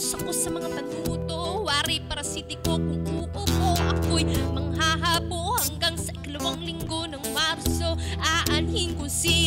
Focus ako sa mga panuto Wari para city ko kung uupo Ako'y manghahabo hanggang sa ikalawang linggo ng Marso Aanhin kung sino